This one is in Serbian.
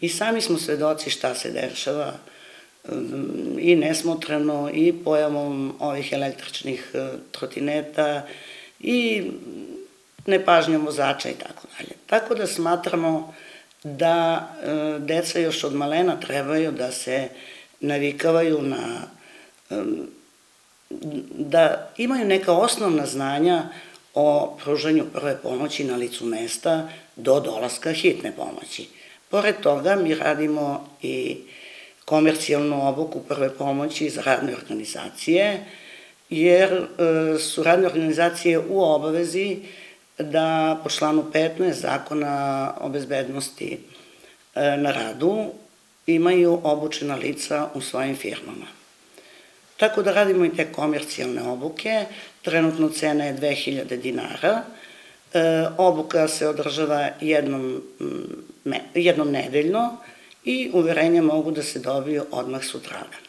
I sami smo svedoci šta se dešava i nesmotreno i pojavom ovih električnih e, trotineta i nepažnjom vozača i tako dalje. Tako da smatramo da e, deca još od malena trebaju da se navikavaju na e, da imaju neka osnovna znanja o pružanju prve pomoći na licu mesta do dolaska hitne pomoći. Pored toga mi radimo i komercijalnu obuku prve pomoći za radne organizacije, jer e, su radne organizacije u obavezi da po članu 15 zakona o bezbednosti e, na radu imaju obučena lica u svojim firmama. Tako da radimo i te komercijalne obuke, trenutno cena je 2000 dinara, e, obuka se održava jednom, jednom nedeljno i uverenja mogu da se dobiju odmah sutradan.